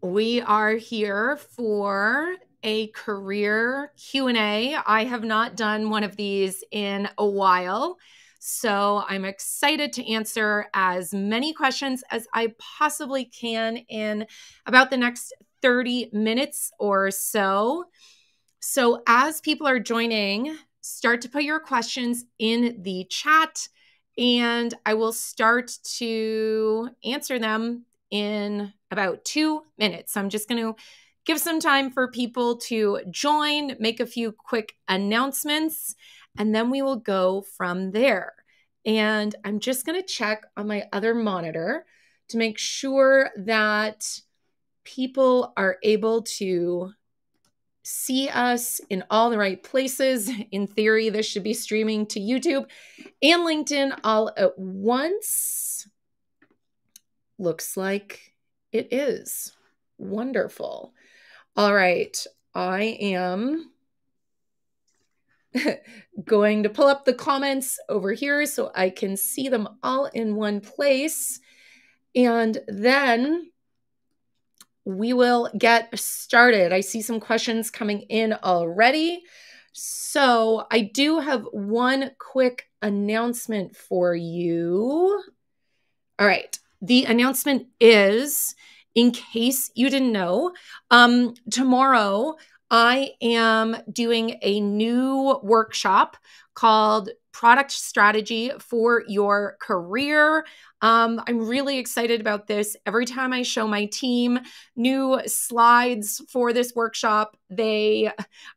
We are here for a career Q&A. I have not done one of these in a while. So I'm excited to answer as many questions as I possibly can in about the next 30 minutes or so. So as people are joining, start to put your questions in the chat and I will start to answer them in about two minutes. I'm just going to give some time for people to join, make a few quick announcements, and then we will go from there. And I'm just going to check on my other monitor to make sure that people are able to see us in all the right places. In theory, this should be streaming to YouTube and LinkedIn all at once. Looks like it is. Wonderful. All right. I am going to pull up the comments over here so I can see them all in one place. And then we will get started. I see some questions coming in already. So I do have one quick announcement for you. All right. The announcement is in case you didn't know, um, tomorrow I am doing a new workshop called Product Strategy for Your Career. Um, I'm really excited about this. Every time I show my team new slides for this workshop, they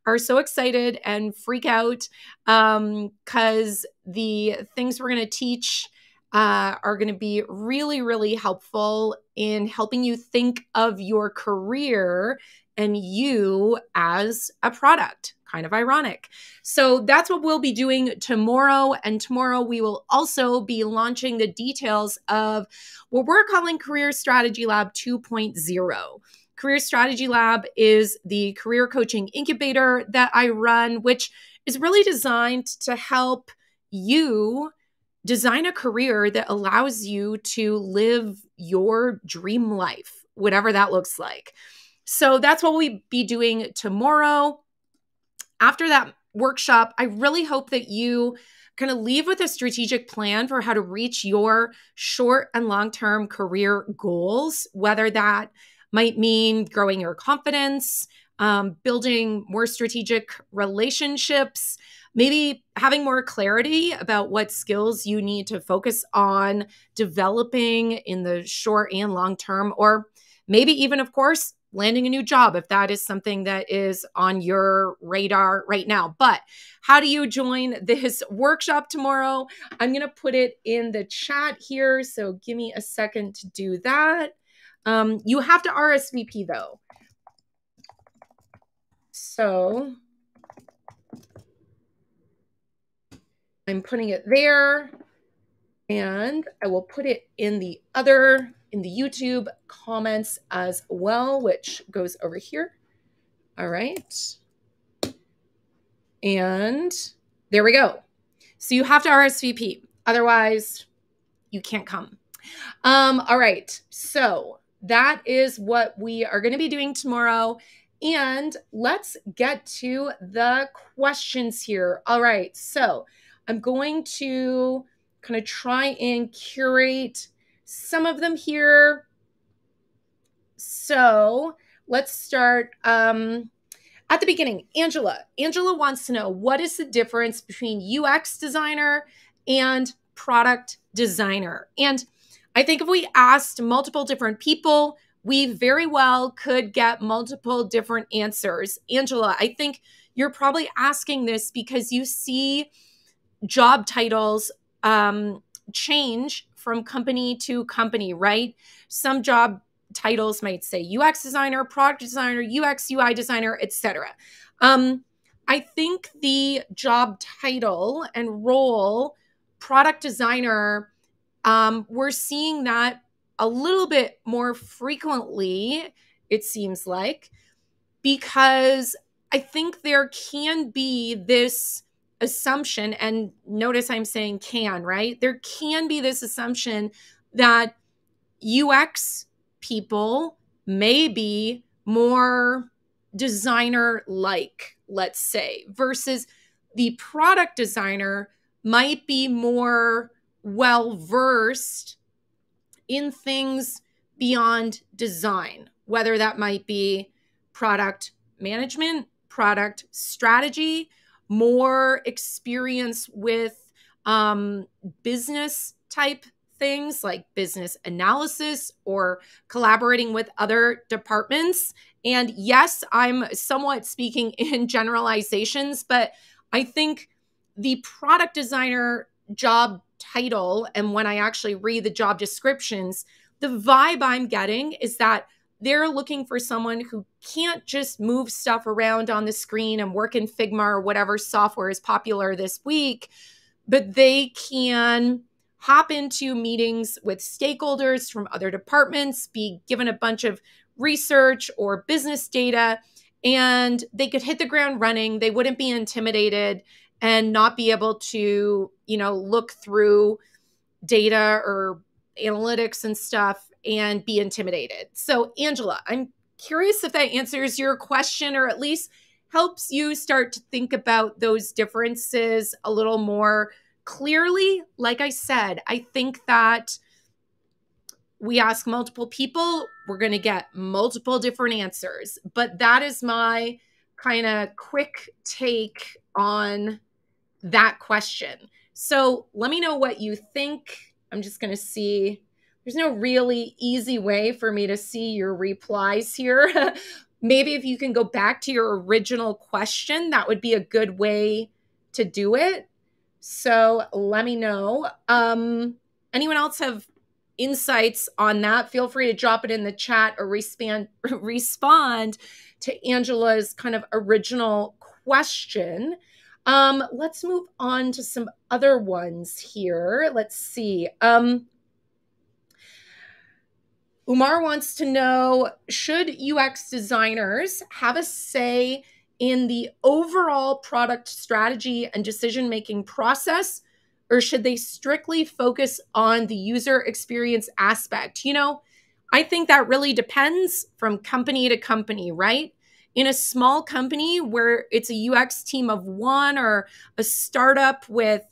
are so excited and freak out because um, the things we're going to teach uh, are going to be really, really helpful in helping you think of your career and you as a product. Kind of ironic. So that's what we'll be doing tomorrow. And tomorrow we will also be launching the details of what we're calling Career Strategy Lab 2.0. Career Strategy Lab is the career coaching incubator that I run, which is really designed to help you design a career that allows you to live your dream life, whatever that looks like. So that's what we'll be doing tomorrow. After that workshop, I really hope that you kind of leave with a strategic plan for how to reach your short and long term career goals, whether that might mean growing your confidence, um, building more strategic relationships, maybe having more clarity about what skills you need to focus on developing in the short and long term, or maybe even, of course, landing a new job if that is something that is on your radar right now. But how do you join this workshop tomorrow? I'm going to put it in the chat here. So give me a second to do that. Um, you have to RSVP though. So I'm putting it there and I will put it in the other, in the YouTube comments as well, which goes over here. All right. And there we go. So you have to RSVP. Otherwise, you can't come. Um, all right. So that is what we are going to be doing tomorrow. And let's get to the questions here. All right. So I'm going to kind of try and curate some of them here. So let's start um, at the beginning. Angela. Angela wants to know what is the difference between UX designer and product designer? And I think if we asked multiple different people, we very well could get multiple different answers. Angela, I think you're probably asking this because you see job titles um, change from company to company, right? Some job titles might say UX designer, product designer, UX UI designer, etc. Um, I think the job title and role, product designer, um, we're seeing that a little bit more frequently, it seems like, because I think there can be this assumption, and notice I'm saying can, right? There can be this assumption that UX people may be more designer like, let's say, versus the product designer might be more well versed in things beyond design, whether that might be product management, product strategy, more experience with um, business type things like business analysis or collaborating with other departments. And yes, I'm somewhat speaking in generalizations, but I think the product designer job title and when I actually read the job descriptions, the vibe I'm getting is that they're looking for someone who can't just move stuff around on the screen and work in Figma or whatever software is popular this week, but they can hop into meetings with stakeholders from other departments, be given a bunch of research or business data, and they could hit the ground running. They wouldn't be intimidated and not be able to, you know, look through data or analytics and stuff and be intimidated. So, Angela, I'm curious if that answers your question or at least helps you start to think about those differences a little more clearly. Like I said, I think that we ask multiple people, we're going to get multiple different answers. But that is my kind of quick take on that question. So let me know what you think. I'm just going to see there's no really easy way for me to see your replies here. Maybe if you can go back to your original question, that would be a good way to do it. So let me know. Um, anyone else have insights on that? Feel free to drop it in the chat or respond respond to Angela's kind of original question. Um, let's move on to some other ones here. Let's see. Um, Umar wants to know Should UX designers have a say in the overall product strategy and decision making process, or should they strictly focus on the user experience aspect? You know, I think that really depends from company to company, right? In a small company where it's a UX team of one or a startup with,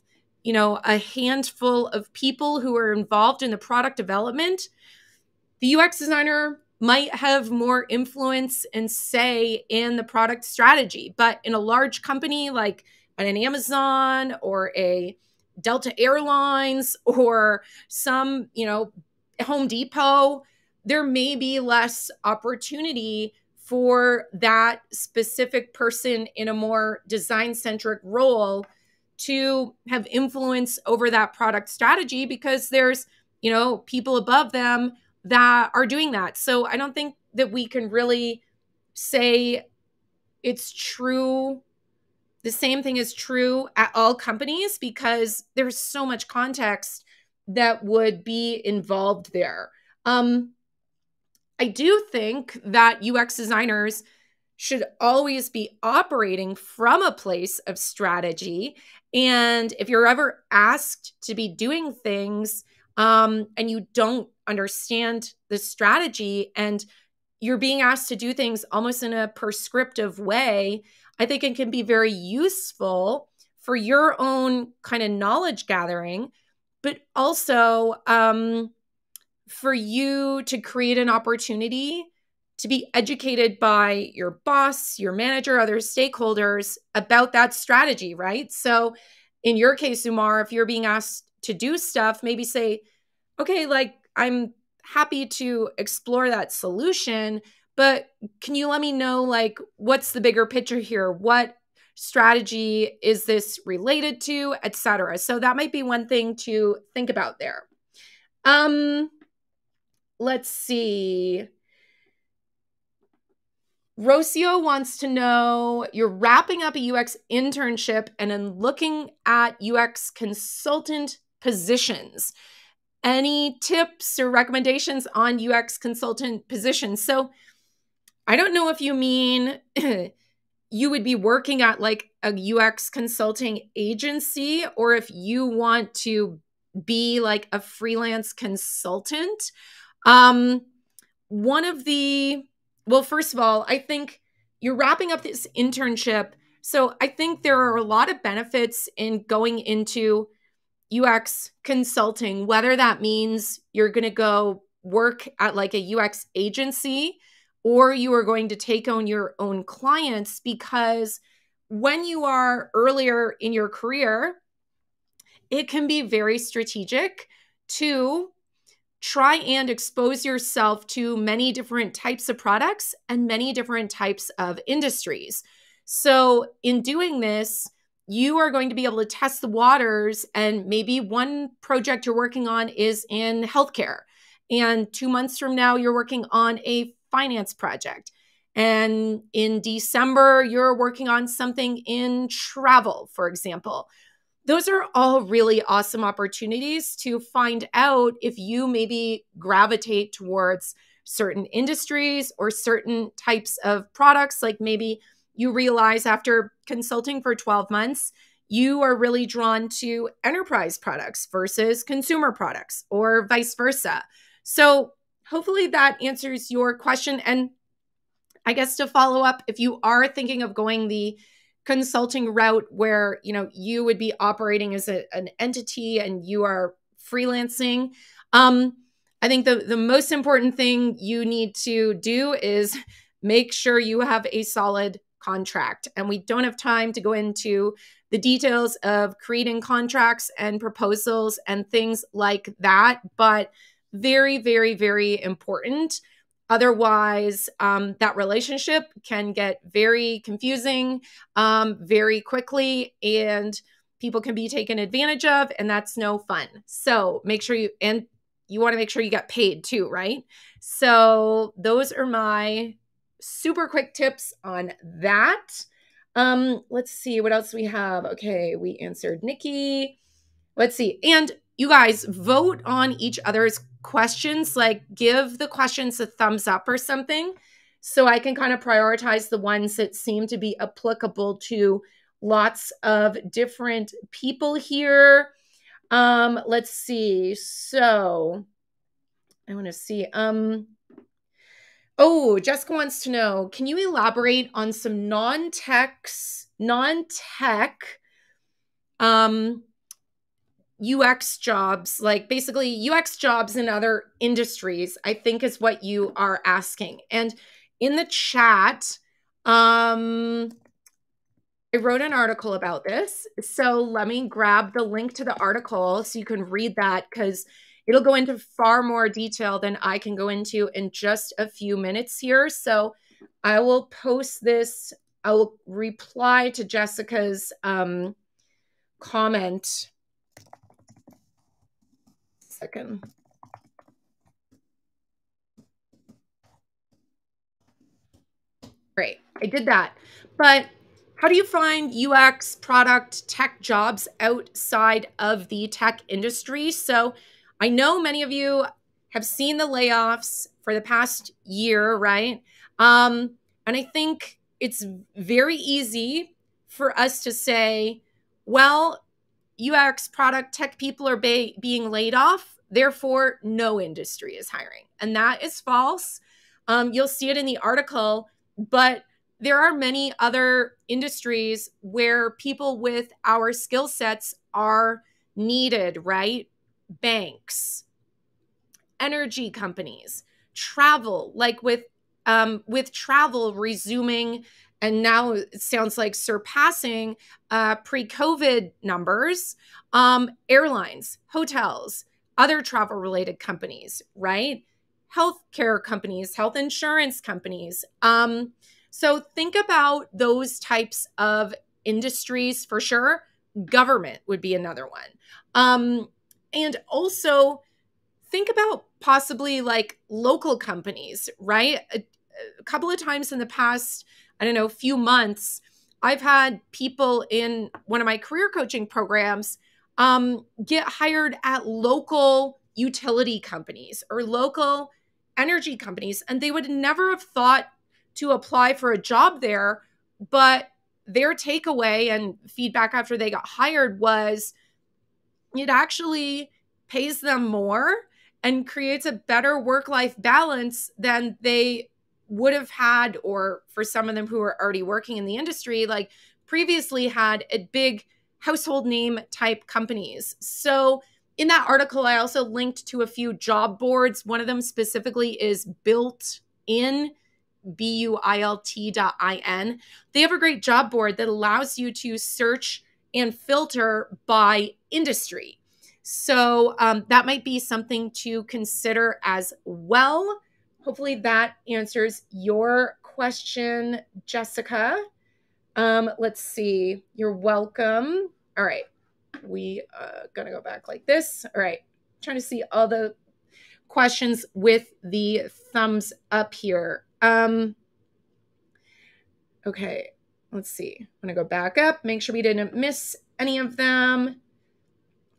you know, a handful of people who are involved in the product development, the UX designer might have more influence and say in the product strategy. But in a large company like an Amazon or a Delta Airlines or some, you know, Home Depot, there may be less opportunity for that specific person in a more design centric role to have influence over that product strategy because there's, you know, people above them that are doing that. So I don't think that we can really say it's true. The same thing is true at all companies because there's so much context that would be involved there. Um, I do think that UX designers should always be operating from a place of strategy. And if you're ever asked to be doing things um, and you don't understand the strategy and you're being asked to do things almost in a prescriptive way, I think it can be very useful for your own kind of knowledge gathering, but also um, for you to create an opportunity to be educated by your boss, your manager, other stakeholders about that strategy, right? So, in your case, Umar, if you're being asked to do stuff, maybe say, okay, like I'm happy to explore that solution, but can you let me know like what's the bigger picture here? What strategy is this related to, etc. So that might be one thing to think about there. Um let's see. Rocio wants to know you're wrapping up a UX internship and then looking at UX consultant positions any tips or recommendations on UX consultant positions. So I don't know if you mean you would be working at like a UX consulting agency or if you want to be like a freelance consultant. Um, one of the, well, first of all, I think you're wrapping up this internship. So I think there are a lot of benefits in going into UX consulting, whether that means you're going to go work at like a UX agency or you are going to take on your own clients because when you are earlier in your career, it can be very strategic to try and expose yourself to many different types of products and many different types of industries. So, in doing this, you are going to be able to test the waters, and maybe one project you're working on is in healthcare. And two months from now, you're working on a finance project. And in December, you're working on something in travel, for example. Those are all really awesome opportunities to find out if you maybe gravitate towards certain industries or certain types of products. Like maybe you realize after consulting for 12 months, you are really drawn to enterprise products versus consumer products or vice versa. So, hopefully that answers your question. And I guess to follow up, if you are thinking of going the consulting route where you know you would be operating as a, an entity and you are freelancing um, i think the, the most important thing you need to do is make sure you have a solid contract and we don't have time to go into the details of creating contracts and proposals and things like that but very, very, very important. Otherwise, um, that relationship can get very confusing um, very quickly, and people can be taken advantage of, and that's no fun. So make sure you and you want to make sure you get paid too, right? So those are my super quick tips on that. Um, let's see what else we have. Okay, we answered Nikki. Let's see. And you guys vote on each other's questions, like give the questions a thumbs up or something so I can kind of prioritize the ones that seem to be applicable to lots of different people here. Um, let's see. So I want to see. Um, oh, Jessica wants to know, can you elaborate on some non-tech, non-tech um UX jobs, like basically UX jobs in other industries, I think is what you are asking. And in the chat, um, I wrote an article about this. So let me grab the link to the article so you can read that because it'll go into far more detail than I can go into in just a few minutes here. So I will post this, I will reply to Jessica's um, comment second. Great, I did that. But how do you find UX product tech jobs outside of the tech industry? So I know many of you have seen the layoffs for the past year, right? Um, and I think it's very easy for us to say, well, UX product tech people are ba- being laid off. Therefore, no industry is hiring. And that is false. Um, you'll see it in the article, but there are many other industries where people with our skill sets are needed, right? Banks, energy companies, travel, like with um, with travel resuming and now it sounds like surpassing uh, pre-COVID numbers. Um, airlines, hotels, other travel-related companies, right? Healthcare companies, health insurance companies. Um, so think about those types of industries for sure. Government would be another one. Um, and also think about possibly like local companies, right? A, a couple of times in the past I don't know, a few months, I've had people in one of my career coaching programs um, get hired at local utility companies or local energy companies, and they would never have thought to apply for a job there. But their takeaway and feedback after they got hired was it actually pays them more and creates a better work life balance than they would have had, or for some of them who are already working in the industry, like previously had a big household name type companies. So, in that article, I also linked to a few job boards. One of them specifically is built in B U I L T dot I N. They have a great job board that allows you to search and filter by industry. So um, that might be something to consider as well. Hopefully that answers your question, Jessica. Um, let's see. You're welcome. All right. We uh gonna go back like this. All right. trying to see all the questions with the thumbs up here. Um okay, let's see. I'm gonna go back up, make sure we didn't miss any of them.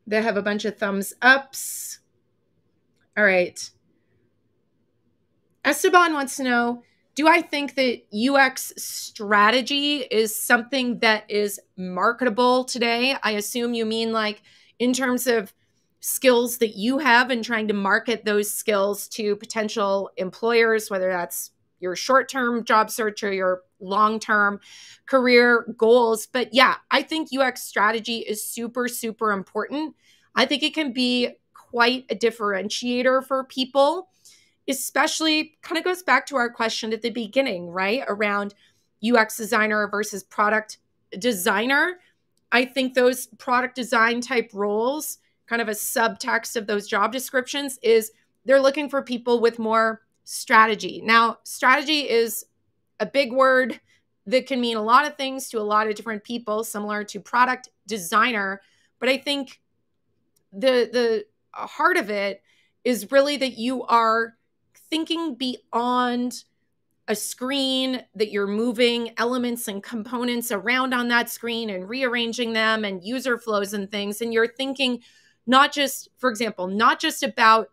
They have a bunch of thumbs ups. All right. Esteban wants to know Do I think that UX strategy is something that is marketable today? I assume you mean like in terms of skills that you have and trying to market those skills to potential employers, whether that's your short term job search or your long term career goals. But yeah, I think UX strategy is super, super important. I think it can be quite a differentiator for people especially kind of goes back to our question at the beginning, right? Around UX designer versus product designer. I think those product design type roles, kind of a subtext of those job descriptions, is they're looking for people with more strategy. Now, strategy is a big word that can mean a lot of things to a lot of different people, similar to product designer. But I think the the heart of it is really that you are thinking beyond a screen that you're moving elements and components around on that screen and rearranging them and user flows and things. And you're thinking not just for example not just about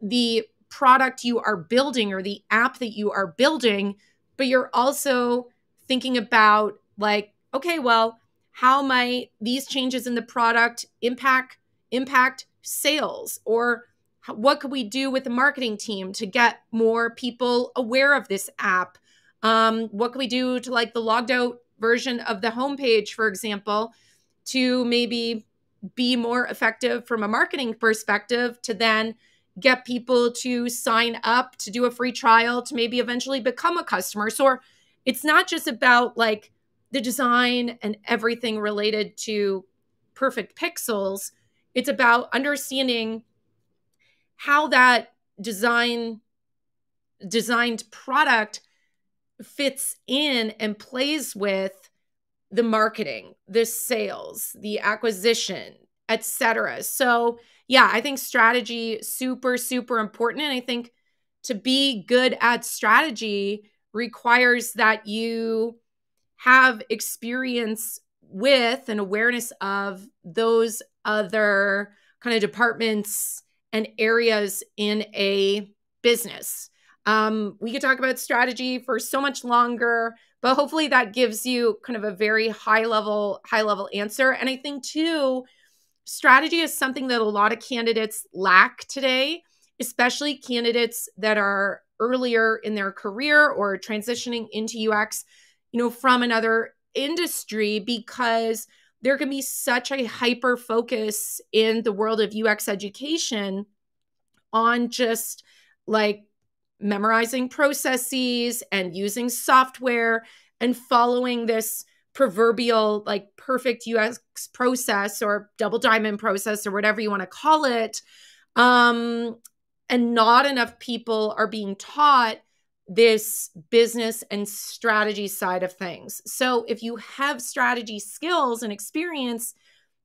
the product you are building or the app that you are building but you're also thinking about like okay well how might these changes in the product impact impact sales or what could we do with the marketing team to get more people aware of this app? Um, what can we do to like the logged out version of the homepage, for example, to maybe be more effective from a marketing perspective to then get people to sign up to do a free trial to maybe eventually become a customer. So it's not just about like the design and everything related to perfect pixels. It's about understanding how that design designed product fits in and plays with the marketing, the sales, the acquisition, etc. So, yeah, I think strategy super super important and I think to be good at strategy requires that you have experience with and awareness of those other kind of departments and areas in a business. Um, we could talk about strategy for so much longer, but hopefully that gives you kind of a very high level, high level answer. And I think too, strategy is something that a lot of candidates lack today, especially candidates that are earlier in their career or transitioning into UX, you know, from another industry because there can be such a hyper focus in the world of UX education on just like memorizing processes and using software and following this proverbial like perfect UX process or double diamond process or whatever you want to call it. Um, and not enough people are being taught this business and strategy side of things. So if you have strategy skills and experience,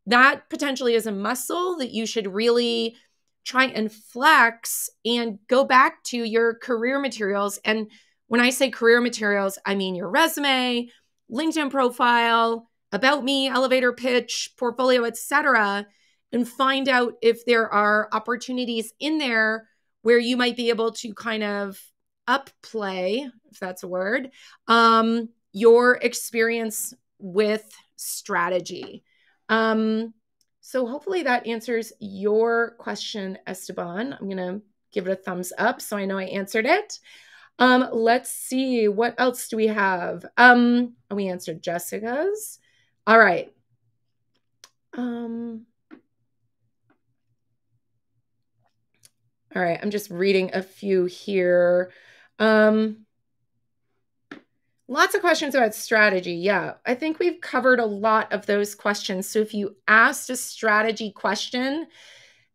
that potentially is a muscle that you should really try and flex and go back to your career materials. And when I say career materials, I mean your resume, LinkedIn profile, about me, elevator pitch, portfolio, etc., and find out if there are opportunities in there where you might be able to kind of upplay, if that's a word, um, your experience with strategy. Um, So hopefully that answers your question, Esteban. I'm going to give it a thumbs up so I know I answered it. Um, let's see. What else do we have? Um, we answered Jessica's. All right. Um, all right. I'm just reading a few here. Um, Lots of questions about strategy. Yeah, I think we've covered a lot of those questions. So if you asked a strategy question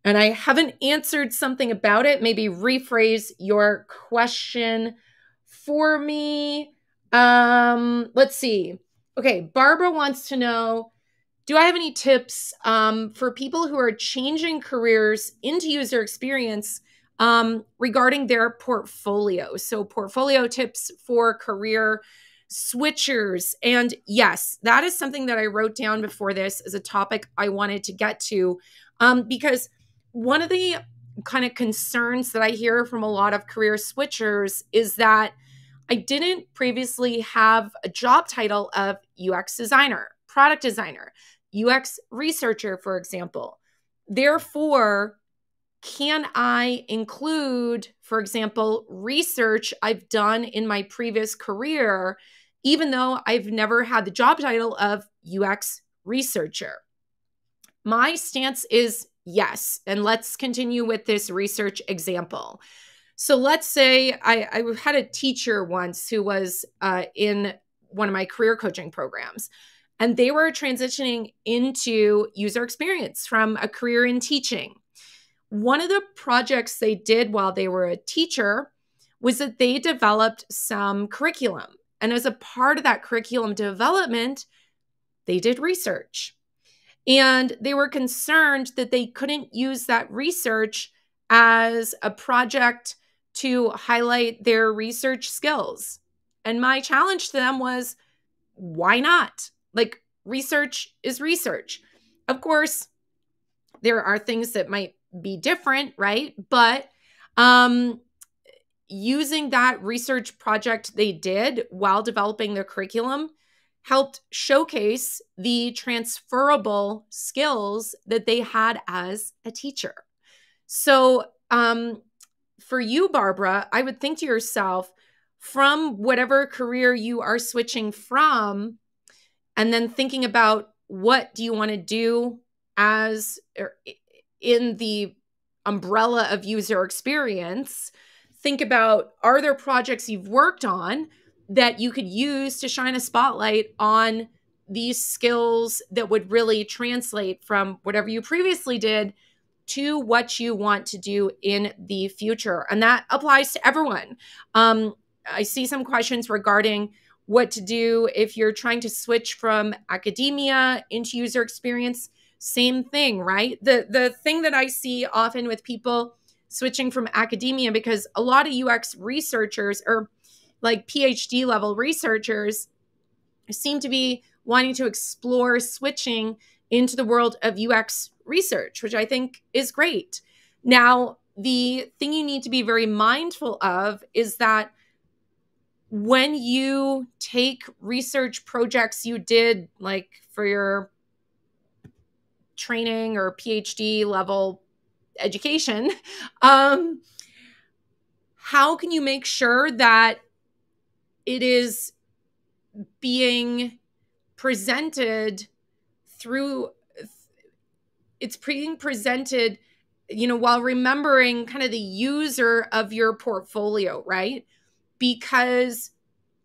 and I haven't answered something about it, maybe rephrase your question for me. Um, let's see. Okay, Barbara wants to know Do I have any tips um, for people who are changing careers into user experience um, regarding their portfolio. So, portfolio tips for career switchers. And yes, that is something that I wrote down before this as a topic I wanted to get to um, because one of the kind of concerns that I hear from a lot of career switchers is that I didn't previously have a job title of UX designer, product designer, UX researcher, for example. Therefore, can I include, for example, research I've done in my previous career, even though I've never had the job title of UX researcher? My stance is yes. And let's continue with this research example. So let's say I, I had a teacher once who was uh, in one of my career coaching programs, and they were transitioning into user experience from a career in teaching one of the projects they did while they were a teacher was that they developed some curriculum. And as a part of that curriculum development, they did research. And they were concerned that they couldn't use that research as a project to highlight their research skills. And my challenge to them was why not? Like, research is research. Of course, there are things that might be different, right? But um, using that research project they did while developing their curriculum helped showcase the transferable skills that they had as a teacher. So, um, for you, Barbara, I would think to yourself, from whatever career you are switching from, and then thinking about what do you want to do as er, in the umbrella of user experience, think about are there projects you've worked on that you could use to shine a spotlight on these skills that would really translate from whatever you previously did to what you want to do in the future. And that applies to everyone. Um, I see some questions regarding what to do if you're trying to switch from academia into user experience same thing, right? The the thing that I see often with people switching from academia because a lot of UX researchers or like PhD level researchers seem to be wanting to explore switching into the world of UX research, which I think is great. Now, the thing you need to be very mindful of is that when you take research projects you did like for your training or PhD level education, um, how can you make sure that it is being presented through it's being presented you know while remembering kind of the user of your portfolio right? Because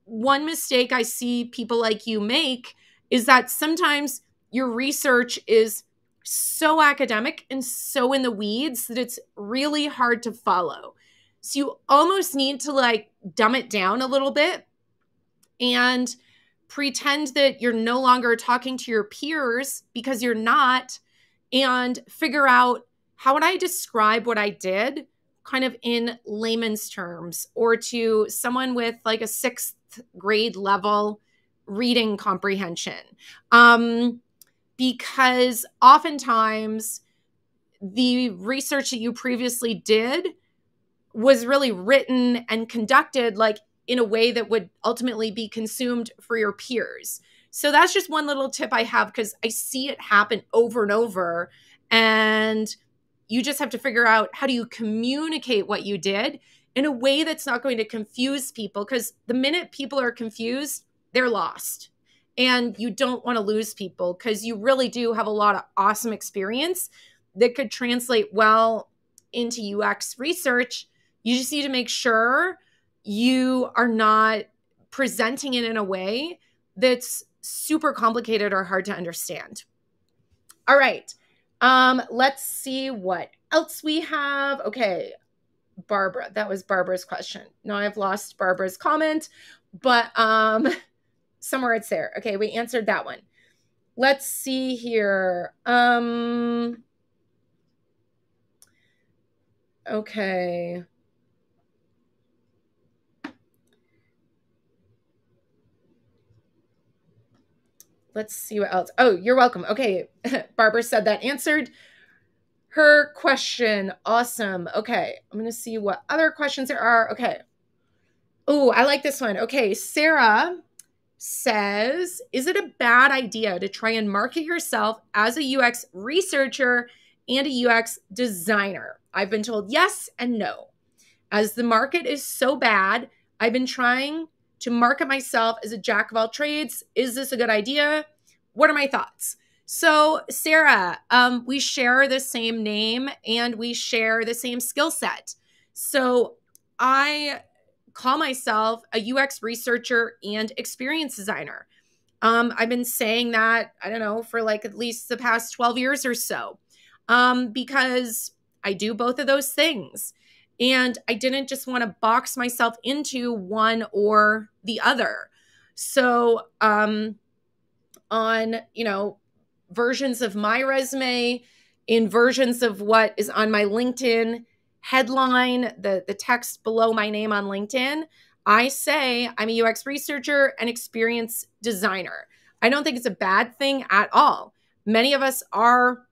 one mistake i see people like you make is that sometimes your research is so academic and so in the weeds that it's really hard to follow. So you almost need to like dumb it down a little bit and pretend that you're no longer talking to your peers because you're not and figure out how would I describe what I did kind of in layman's terms or to someone with like a 6th grade level reading comprehension. Um because oftentimes the research that you previously did was really written and conducted like in a way that would ultimately be consumed for your peers. So that's just one little tip I have because I see it happen over and over. And you just have to figure out how do you communicate what you did in a way that's not going to confuse people because the minute people are confused, they're lost. And you don't want to lose people because you really do have a lot of awesome experience that could translate well into UX research. You just need to make sure you are not presenting it in a way that's super complicated or hard to understand. All right. Um, let's see what else we have. Okay, Barbara. That was Barbara's question. Now I've lost Barbara's comment, but um somewhere it's there. Okay, we answered that one. Let's see here. Um Okay. Let's see what else. Oh, you're welcome. Okay. Barbara said that answered her question. Awesome. Okay. I'm going to see what other questions there are. Okay. Oh, I like this one. Okay. Sarah says Is it a bad idea to try and market yourself as a UX researcher and a UX designer? I've been told yes and no. As the market is so bad, I've been trying to market myself as a jack of all trades. Is this a good idea? What are my thoughts? So, Sarah, um, we share the same name and we share the same skill set. So, I call myself a UX researcher and experience designer. Um, I've been saying that, I don't know, for like at least the past 12 years or so, um, because I do both of those things. And I didn't just want to box myself into one or the other. So, um, on, you know, versions of my resume, in versions of what is on my LinkedIn headline, the, the text below my name on LinkedIn, I say I'm a UX researcher and experience designer. I don't think it's a bad thing at all. Many of us are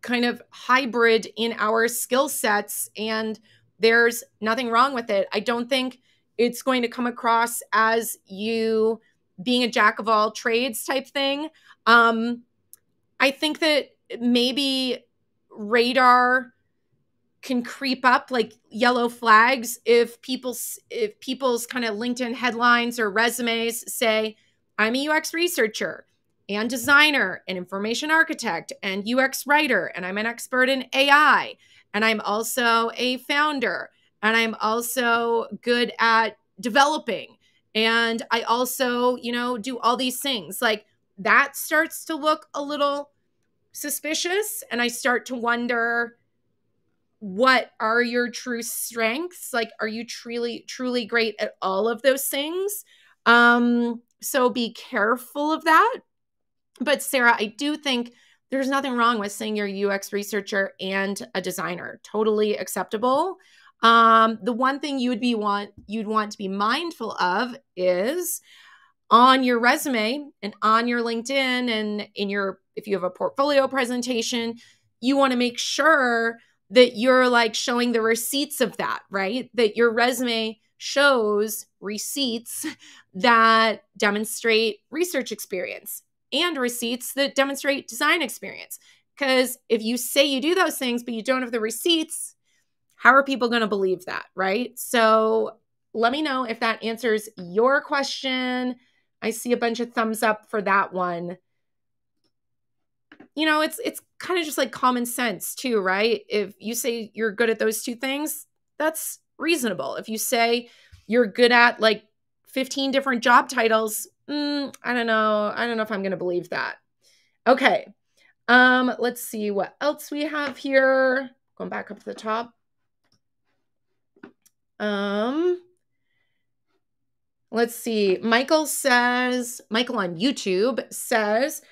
kind of hybrid in our skill sets, and there's nothing wrong with it. I don't think it's going to come across as you being a jack of all trades type thing. Um, I think that maybe radar can creep up like yellow flags if people's if people's kind of LinkedIn headlines or resumes say I'm a UX researcher and designer and information architect and UX writer and I'm an expert in AI and I'm also a founder and I'm also good at developing and I also, you know, do all these things. Like that starts to look a little suspicious and I start to wonder what are your true strengths? Like are you truly truly great at all of those things? Um so be careful of that. But Sarah, I do think there's nothing wrong with saying you're a UX researcher and a designer. Totally acceptable. Um, the one thing you would be want you'd want to be mindful of is on your resume and on your LinkedIn and in your if you have a portfolio presentation, you want to make sure that you're like showing the receipts of that, right? That your resume shows receipts that demonstrate research experience and receipts that demonstrate design experience. Because if you say you do those things, but you don't have the receipts, how are people going to believe that? Right. So let me know if that answers your question. I see a bunch of thumbs up for that one. You know, it's it's kind of just like common sense too, right? If you say you're good at those two things, that's reasonable. If you say you're good at like 15 different job titles, mm, I don't know. I don't know if I'm going to believe that. Okay. Um, let's see what else we have here. Going back up to the top. Um, let's see. Michael says, Michael on YouTube says,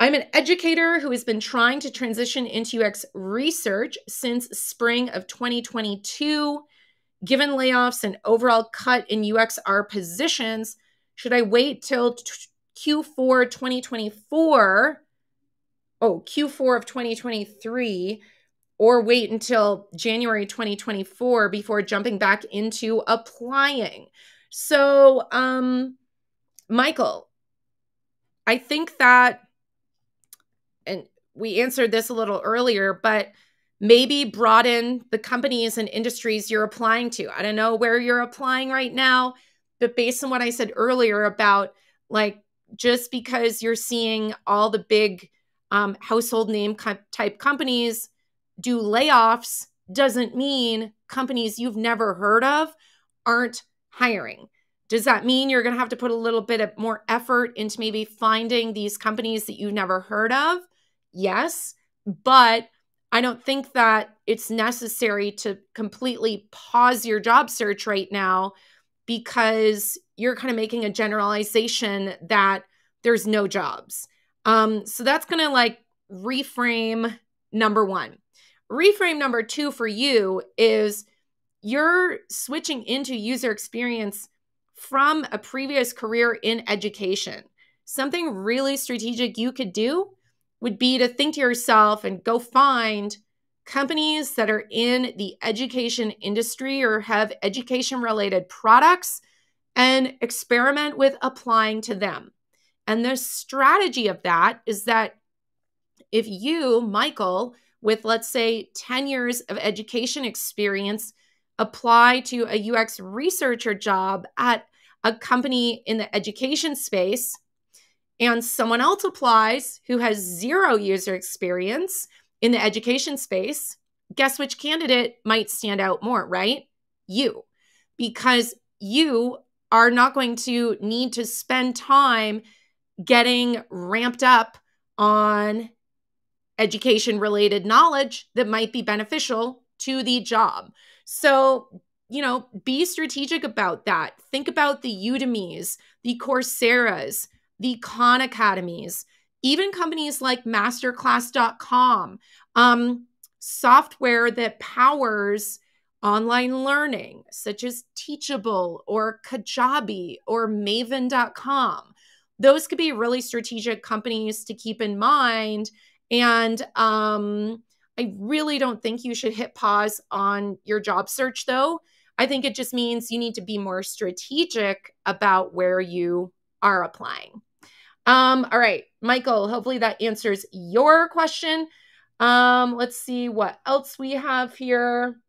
I'm an educator who has been trying to transition into UX research since spring of 2022. Given layoffs and overall cut in UXR positions, should I wait till Q4 2024? Oh, Q4 of 2023 or wait until January 2024 before jumping back into applying. So, um, Michael, I think that, and we answered this a little earlier, but maybe broaden the companies and industries you're applying to. I don't know where you're applying right now, but based on what I said earlier about like just because you're seeing all the big um, household name type companies do layoffs doesn't mean companies you've never heard of aren't hiring. Does that mean you're going to have to put a little bit of more effort into maybe finding these companies that you've never heard of? Yes. But I don't think that it's necessary to completely pause your job search right now because you're kind of making a generalization that there's no jobs. Um, so that's going to like reframe number one. Reframe number two for you is you're switching into user experience from a previous career in education. Something really strategic you could do would be to think to yourself and go find companies that are in the education industry or have education related products and experiment with applying to them. And the strategy of that is that if you, Michael, with let's say 10 years of education experience, apply to a UX researcher job at a company in the education space and someone else applies who has zero user experience in the education space, guess which candidate might stand out more, right? You. Because you are not going to need to spend time getting ramped up on education related knowledge that might be beneficial to the job. So, you know, be strategic about that. Think about the Udemy's, the Coursera's, the Khan Academies, even companies like masterclass.com, um, software that powers online learning, such as Teachable or Kajabi or Maven.com. Those could be really strategic companies to keep in mind. And um, I really don't think you should hit pause on your job search, though. I think it just means you need to be more strategic about where you are applying. Um, all right, Michael, hopefully that answers your question. Um, let's see what else we have here.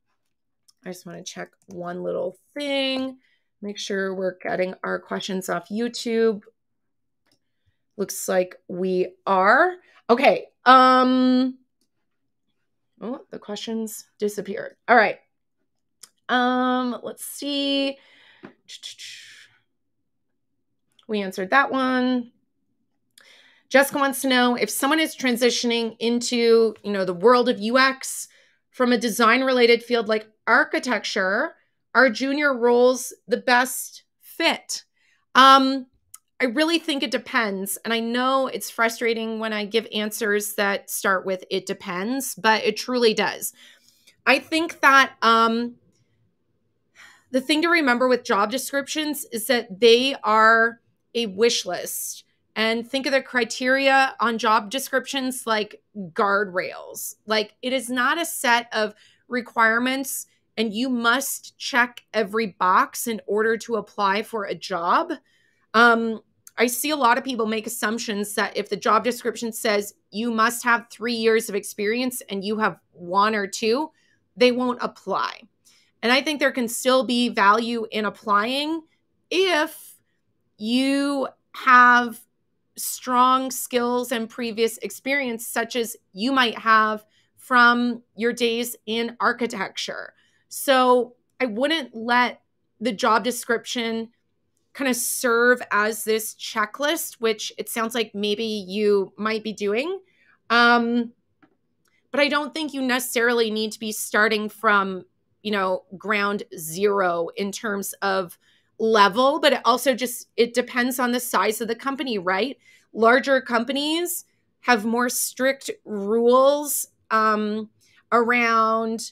I just want to check one little thing. Make sure we're getting our questions off YouTube. Looks like we are. Okay. Um Oh, the questions disappeared. All right. Um, let's see. We answered that one. Jessica wants to know if someone is transitioning into, you know, the world of UX from a design related field like architecture, are junior roles the best fit? Um, I really think it depends. And I know it's frustrating when I give answers that start with it depends, but it truly does. I think that um, the thing to remember with job descriptions is that they are a wish list. And think of the criteria on job descriptions like guardrails. Like it is not a set of requirements, and you must check every box in order to apply for a job. Um, I see a lot of people make assumptions that if the job description says you must have three years of experience and you have one or two, they won't apply. And I think there can still be value in applying if you have strong skills and previous experience, such as you might have from your days in architecture. So I wouldn't let the job description kind of serve as this checklist, which it sounds like maybe you might be doing. Um, but I don't think you necessarily need to be starting from, you know, ground zero in terms of level, but it also just it depends on the size of the company, right? Larger companies have more strict rules um, around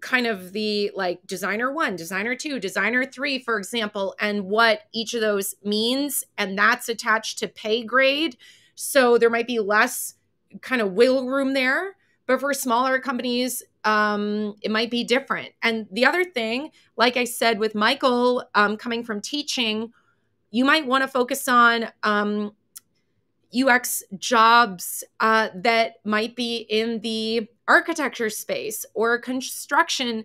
kind of the like designer one, designer two, designer three, for example, and what each of those means. And that's attached to pay grade. So there might be less kind of wiggle room there. But for smaller companies, um, it might be different. And the other thing, like I said with Michael um, coming from teaching, you might want to focus on um, UX jobs uh, that might be in the architecture space or construction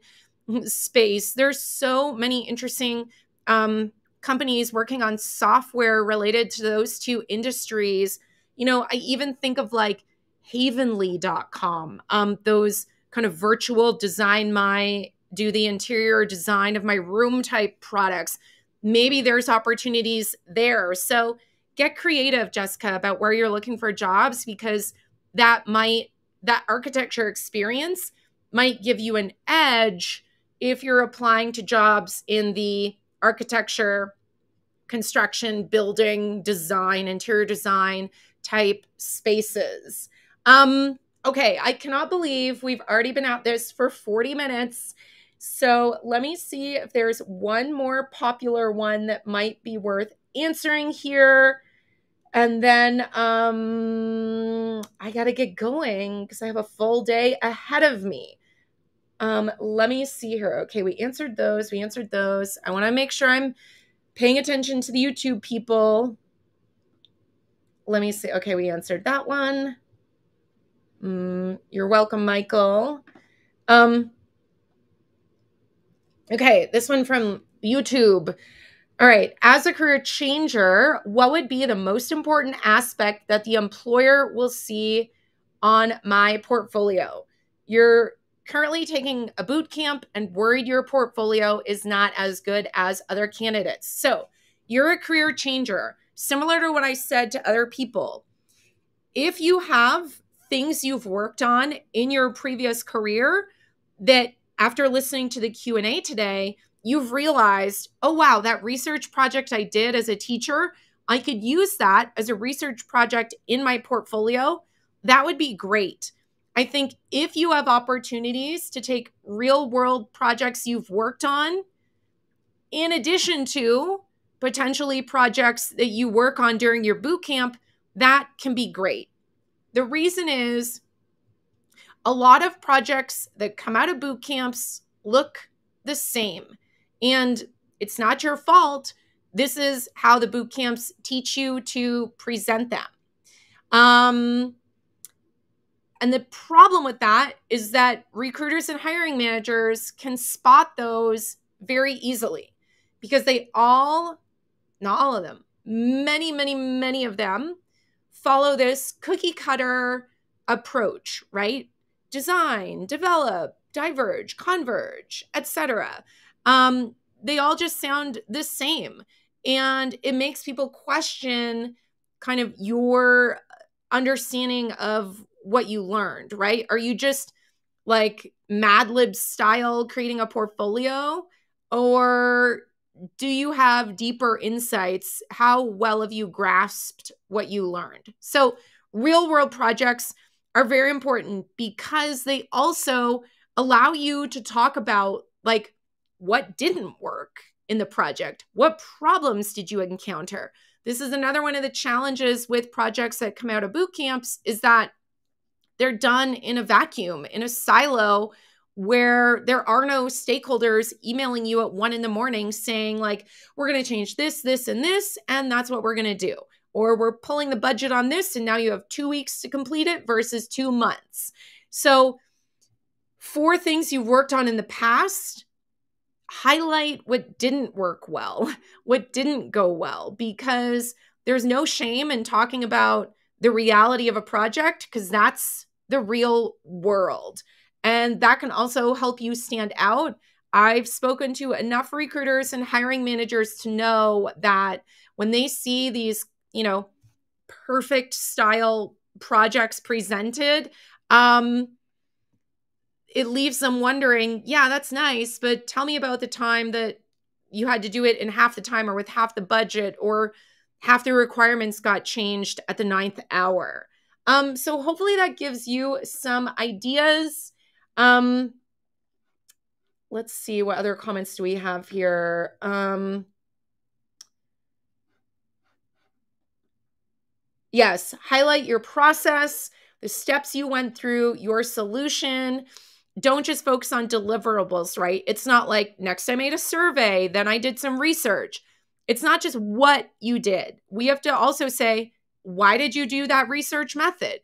space. There's so many interesting um, companies working on software related to those two industries. You know, I even think of like havenly.com, um, those kind of virtual design my do the interior design of my room type products. Maybe there's opportunities there. So get creative, Jessica, about where you're looking for jobs because that might, that architecture experience might give you an edge if you're applying to jobs in the architecture, construction, building, design, interior design type spaces. Um, okay, I cannot believe we've already been at this for 40 minutes. So let me see if there's one more popular one that might be worth answering here. And then um, I got to get going because I have a full day ahead of me. Um, let me see here. Okay, we answered those. We answered those. I want to make sure I'm paying attention to the YouTube people. Let me see. Okay, we answered that one. Mm, you're welcome, Michael. Um, okay, this one from YouTube. All right, as a career changer, what would be the most important aspect that the employer will see on my portfolio? You're currently taking a boot camp and worried your portfolio is not as good as other candidates. So, you're a career changer, similar to what I said to other people. If you have things you've worked on in your previous career that after listening to the Q&A today, you've realized, "Oh wow, that research project I did as a teacher, I could use that as a research project in my portfolio." That would be great. I think if you have opportunities to take real world projects you've worked on, in addition to potentially projects that you work on during your boot camp, that can be great. The reason is a lot of projects that come out of boot camps look the same. And it's not your fault. This is how the boot camps teach you to present them. Um, and the problem with that is that recruiters and hiring managers can spot those very easily because they all, not all of them, many, many, many of them follow this cookie cutter approach, right? Design, develop, diverge, converge, etc. Um, they all just sound the same. And it makes people question kind of your understanding of what you learned, right? Are you just like Mad Lib style creating a portfolio? Or do you have deeper insights? How well have you grasped what you learned? So, real world projects are very important because they also allow you to talk about like what didn't work in the project. What problems did you encounter? This is another one of the challenges with projects that come out of boot camps is that they're done in a vacuum, in a silo where there are no stakeholders emailing you at one in the morning saying, like, we're going to change this, this, and this, and that's what we're going to do. Or we're pulling the budget on this, and now you have two weeks to complete it versus two months. So, for things you've worked on in the past, highlight what didn't work well, what didn't go well, because there's no shame in talking about the reality of a project because that's the real world. And that can also help you stand out. I've spoken to enough recruiters and hiring managers to know that when they see these, you know, perfect style projects presented, um, it leaves them wondering, yeah, that's nice, but tell me about the time that you had to do it in half the time or with half the budget or half the requirements got changed at the ninth hour. Um, so hopefully that gives you some ideas. Um, let's see what other comments do we have here. Um, yes, highlight your process, the steps you went through, your solution. Don't just focus on deliverables, right? It's not like next I made a survey, then I did some research. It's not just what you did. We have to also say, why did you do that research method?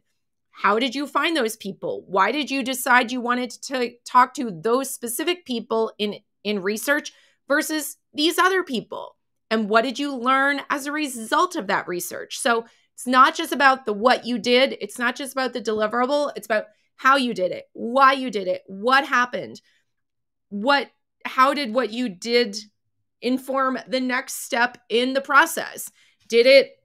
How did you find those people? Why did you decide you wanted to talk to those specific people in in research versus these other people? And what did you learn as a result of that research? So it's not just about the what you did, it's not just about the deliverable, it's about how you did it, why you did it, what happened, what how did what you did inform the next step in the process? Did it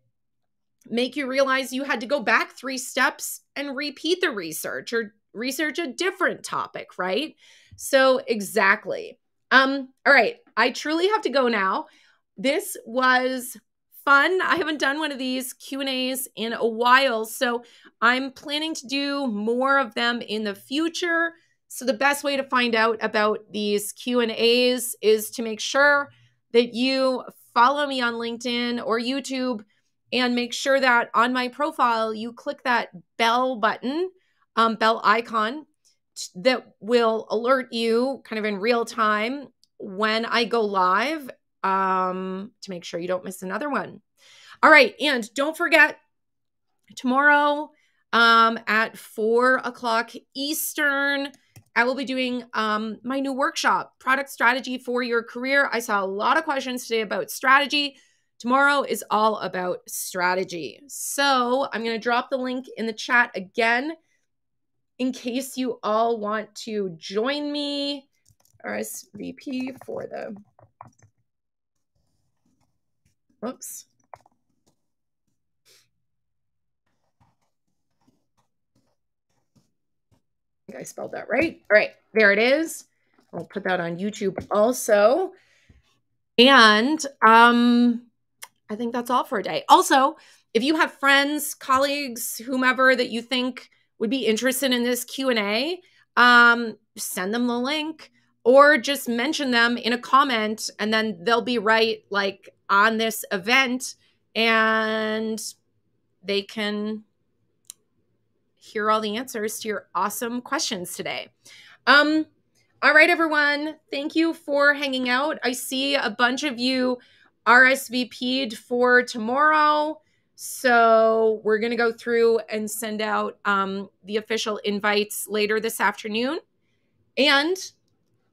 make you realize you had to go back 3 steps and repeat the research or research a different topic, right? So exactly. Um all right, I truly have to go now. This was fun. I haven't done one of these Q&As in a while, so I'm planning to do more of them in the future. So the best way to find out about these Q&As is to make sure that you follow me on LinkedIn or YouTube and make sure that on my profile you click that bell button, um, bell icon that will alert you kind of in real time when I go live um, to make sure you don't miss another one. All right. And don't forget, tomorrow um, at four o'clock Eastern, I will be doing um, my new workshop, Product Strategy for Your Career. I saw a lot of questions today about strategy. Tomorrow is all about strategy. So I'm going to drop the link in the chat again in case you all want to join me. RSVP for the Whoops. I think I spelled that right. All right, there it is. I'll put that on YouTube also. And um, I think that's all for a day. Also, if you have friends, colleagues, whomever that you think would be interested in this Q&A, um, send them the link or just mention them in a comment and then they'll be right like on this event and they can hear all the answers to your awesome questions today. Um, all right, everyone. Thank you for hanging out. I see a bunch of you RSVP'd for tomorrow. So we're going to go through and send out um, the official invites later this afternoon. And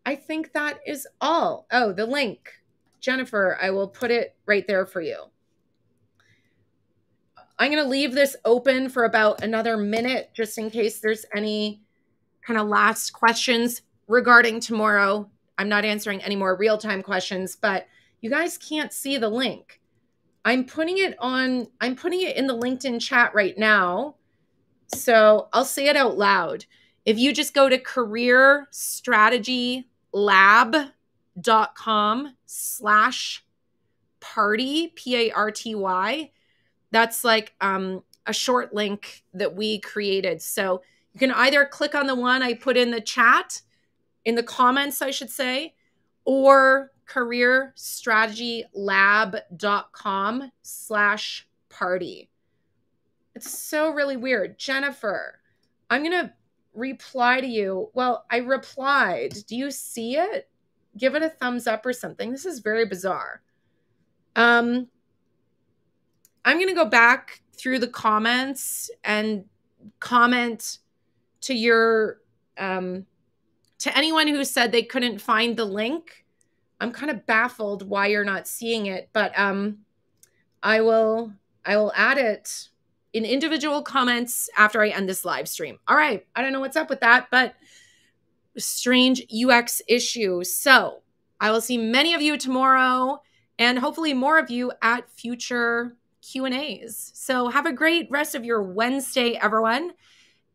I think that is all. Oh, the link. Jennifer, I will put it right there for you. I'm going to leave this open for about another minute just in case there's any kind of last questions regarding tomorrow. I'm not answering any more real time questions, but you guys can't see the link. I'm putting it on, I'm putting it in the LinkedIn chat right now. So I'll say it out loud. If you just go to career strategy lab dot com slash party p-a-r-t-y that's like um, a short link that we created so you can either click on the one i put in the chat in the comments i should say or career strategy lab.com slash party it's so really weird jennifer i'm gonna reply to you well i replied do you see it give it a thumbs up or something. This is very bizarre. Um, I'm going to go back through the comments and comment to your um, to anyone who said they couldn't find the link. I'm kind of baffled why you're not seeing it, but um, I will I will add it in individual comments after I end this live stream. All right, I don't know what's up with that, but strange UX issue. So I will see many of you tomorrow and hopefully more of you at future Q&As. So have a great rest of your Wednesday, everyone.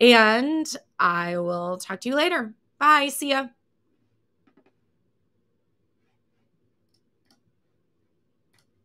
And I will talk to you later. Bye. See ya.